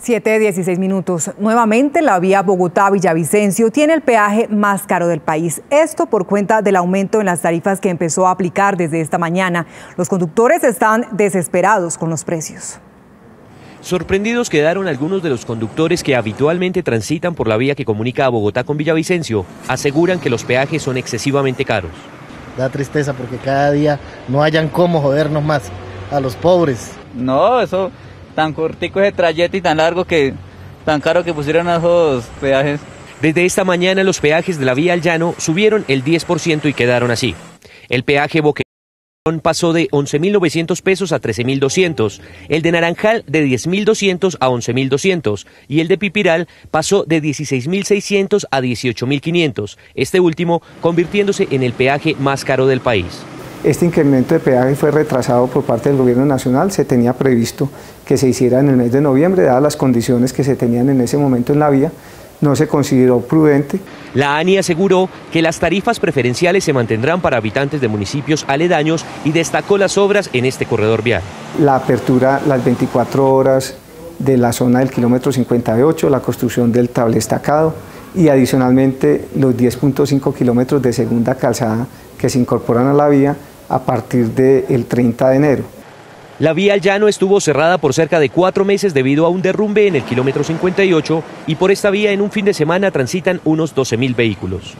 7.16 minutos. Nuevamente la vía Bogotá-Villavicencio tiene el peaje más caro del país. Esto por cuenta del aumento en las tarifas que empezó a aplicar desde esta mañana. Los conductores están desesperados con los precios. Sorprendidos quedaron algunos de los conductores que habitualmente transitan por la vía que comunica a Bogotá con Villavicencio. Aseguran que los peajes son excesivamente caros. Da tristeza porque cada día no hayan cómo jodernos más a los pobres. No, eso tan cortico ese trayecto y tan largo que tan caro que pusieron esos peajes. Desde esta mañana los peajes de la vía al llano subieron el 10% y quedaron así. El peaje Boquerón pasó de 11.900 pesos a 13.200, el de Naranjal de 10.200 a 11.200 y el de Pipiral pasó de 16.600 a 18.500, este último convirtiéndose en el peaje más caro del país. Este incremento de peaje fue retrasado por parte del Gobierno Nacional, se tenía previsto que se hiciera en el mes de noviembre, dadas las condiciones que se tenían en ese momento en la vía, no se consideró prudente. La ANI aseguró que las tarifas preferenciales se mantendrán para habitantes de municipios aledaños y destacó las obras en este corredor vial. La apertura las 24 horas de la zona del kilómetro 58, la construcción del tablestacado y adicionalmente los 10.5 kilómetros de segunda calzada que se incorporan a la vía a partir del 30 de enero. La vía al llano estuvo cerrada por cerca de cuatro meses debido a un derrumbe en el kilómetro 58 y por esta vía en un fin de semana transitan unos 12.000 vehículos.